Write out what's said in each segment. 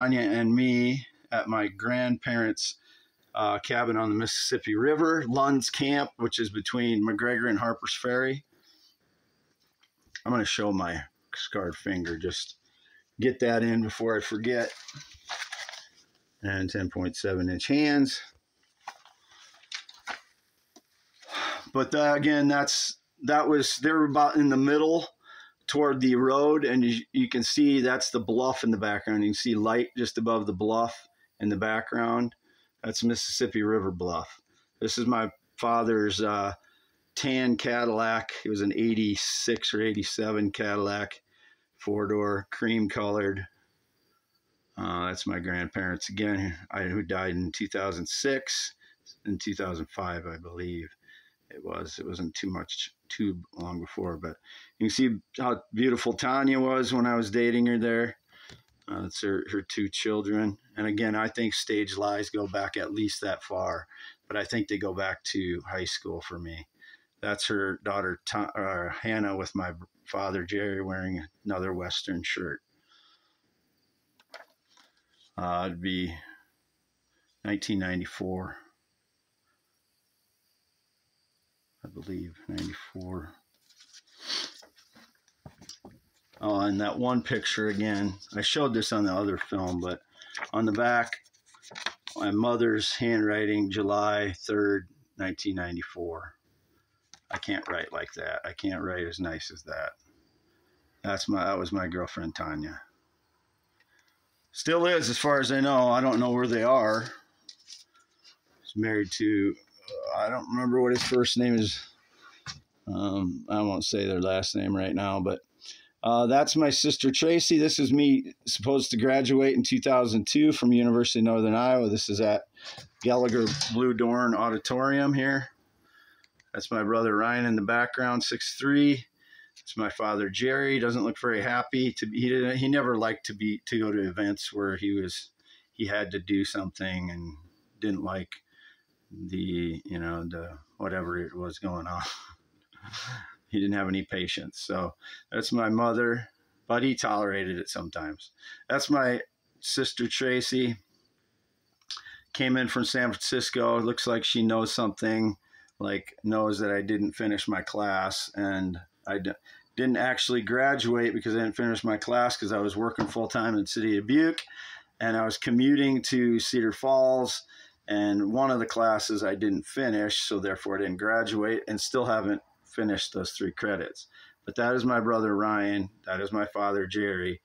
Anya and me at my grandparents' uh, cabin on the Mississippi River, Lund's Camp, which is between McGregor and Harper's Ferry. I'm going to show my scarred finger, just get that in before I forget. And 10.7 inch hands. But uh, again, that's that was they're about in the middle toward the road, and you, you can see that's the bluff in the background. You can see light just above the bluff in the background. That's Mississippi River Bluff. This is my father's uh, tan Cadillac. It was an 86 or 87 Cadillac, four door, cream colored. Uh, that's my grandparents again, I, who died in 2006 in 2005, I believe it was. It wasn't too much too long before, but you can see how beautiful Tanya was when I was dating her there. Uh, that's her, her two children. And again, I think stage lies go back at least that far, but I think they go back to high school for me. That's her daughter, uh, Hannah, with my father, Jerry, wearing another Western shirt. Uh, it'd be 1994. I believe, 94. Oh, and that one picture again, I showed this on the other film, but on the back, my mother's handwriting, July 3rd, 1994. I can't write like that. I can't write as nice as that. That's my that was my girlfriend Tanya. Still is as far as I know. I don't know where they are. She's married to I don't remember what his first name is. Um, I won't say their last name right now, but uh, that's my sister Tracy. This is me supposed to graduate in 2002 from University of Northern Iowa. This is at Gallagher Bluedorn Auditorium here. That's my brother Ryan in the background, six three. It's my father Jerry. Doesn't look very happy to be. He didn't, he never liked to be to go to events where he was he had to do something and didn't like the you know the whatever it was going on. he didn't have any patience. So that's my mother, but he tolerated it sometimes. That's my sister Tracy. Came in from San Francisco. Looks like she knows something, like knows that I didn't finish my class and I d- didn't actually graduate because I didn't finish my class because I was working full time in city of Butte and I was commuting to Cedar Falls and one of the classes I didn't finish, so therefore I didn't graduate and still haven't finished those three credits. But that is my brother Ryan, that is my father Jerry,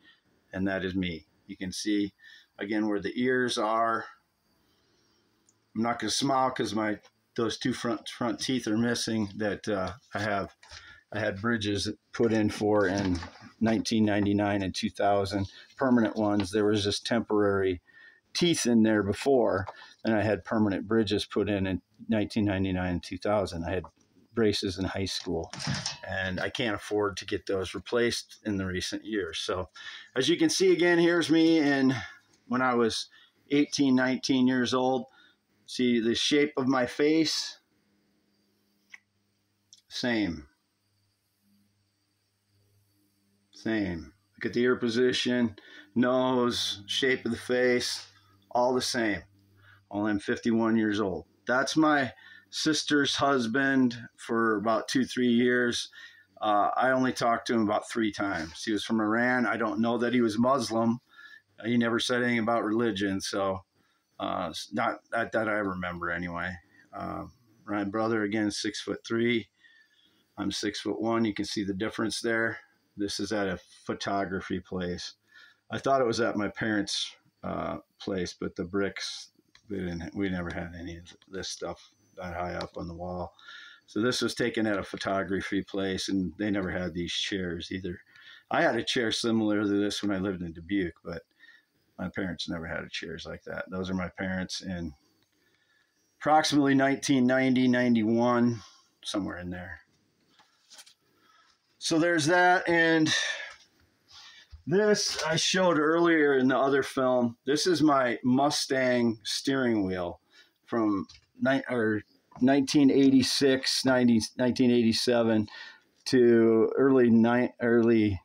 and that is me. You can see again where the ears are. I'm not going to smile because my those two front front teeth are missing that uh, I have. I had bridges put in for in 1999 and 2000, permanent ones. There was just temporary teeth in there before, and I had permanent bridges put in in 1999 and 2000. I had braces in high school, and I can't afford to get those replaced in the recent years. So, as you can see again, here's me and when I was 18, 19 years old. See the shape of my face? Same. Same. Look at the ear position, nose, shape of the face all the same. Only I'm 51 years old. That's my sister's husband for about two, three years. Uh, I only talked to him about three times. He was from Iran. I don't know that he was Muslim. He never said anything about religion, so uh, not that, that I remember anyway. Uh, my brother again, six foot three. I'm six foot one. You can see the difference there. This is at a photography place. I thought it was at my parents' uh, place, but the bricks we didn't we never had any of this stuff that high up on the wall. So this was taken at a photography place, and they never had these chairs either. I had a chair similar to this when I lived in Dubuque, but my parents never had chairs like that. Those are my parents in approximately 1990, 91, somewhere in there. So there's that, and this I showed earlier in the other film. This is my Mustang steering wheel from ni- or 1986, 90, 1987 to early ni- early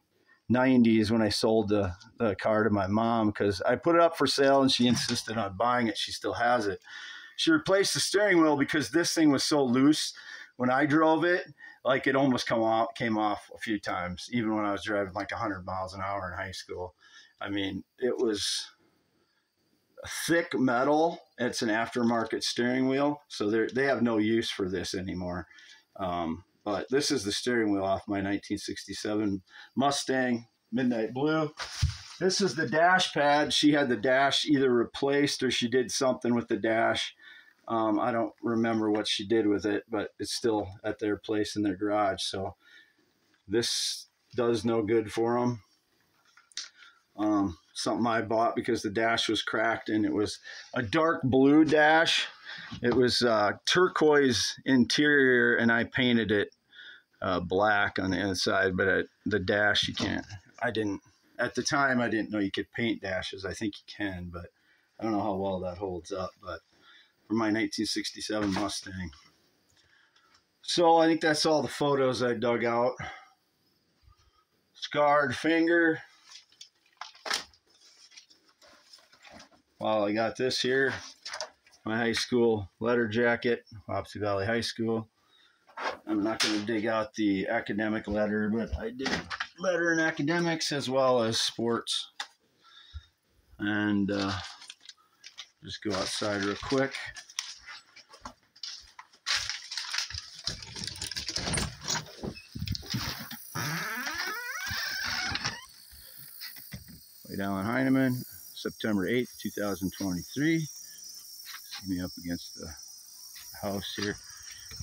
90s when I sold the, the car to my mom because I put it up for sale and she insisted on buying it. She still has it. She replaced the steering wheel because this thing was so loose when I drove it, like it almost come off, came off a few times, even when I was driving like 100 miles an hour in high school. I mean, it was thick metal. It's an aftermarket steering wheel, so they they have no use for this anymore. Um, but this is the steering wheel off my 1967 Mustang Midnight Blue. This is the dash pad. She had the dash either replaced or she did something with the dash. Um, I don't remember what she did with it, but it's still at their place in their garage. So this does no good for them. Um, something I bought because the dash was cracked and it was a dark blue dash. It was uh, turquoise interior and I painted it uh, black on the inside, but at the dash you can't. I didn't at the time. I didn't know you could paint dashes. I think you can, but I don't know how well that holds up. But for my 1967 Mustang, so I think that's all the photos I dug out. Scarred finger. Well, I got this here, my high school letter jacket, Wapsie Valley High School. I'm not going to dig out the academic letter, but I did letter in academics as well as sports. And uh, just go outside real quick. Wade Allen Heineman, September 8th, 2023. See me up against the house here.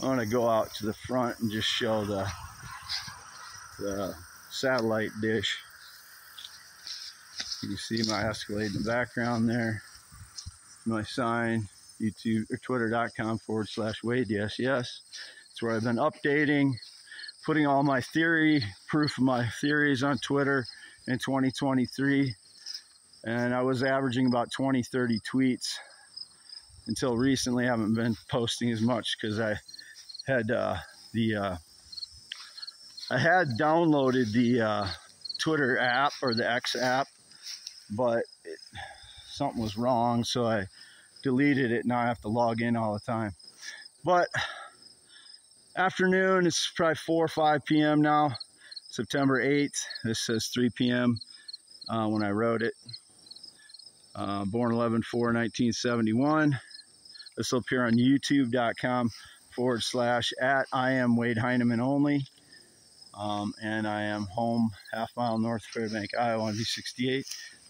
I want to go out to the front and just show the the satellite dish. You can see my Escalade in the background there. My sign, YouTube or twitter.com forward slash Wade. Yes, yes. It's where I've been updating, putting all my theory, proof of my theories on Twitter in 2023. And I was averaging about 20, 30 tweets until recently. I haven't been posting as much because I had uh, the uh, I had downloaded the uh, Twitter app or the X app, but it, something was wrong, so I deleted it. Now I have to log in all the time. But afternoon, it's probably 4 or 5 p.m. now, September 8th. This says 3 p.m. Uh, when I wrote it. Uh, born 11 4 1971. This will appear on youtube.com forward slash at I am Wade Heineman only. Um, and I am home half mile north of Fairbank, Iowa on V68.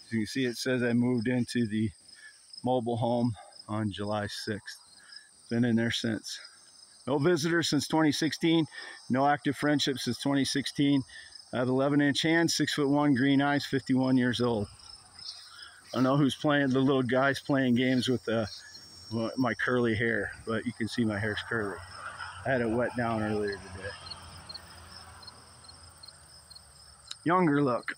As you can see, it says I moved into the mobile home on July 6th. Been in there since. No visitors since 2016. No active friendship since 2016. I have 11 inch hands, 6 foot 1, green eyes, 51 years old. I don't know who's playing, the little guys playing games with uh, my curly hair, but you can see my hair's curly. I had it wet down earlier today. Younger look.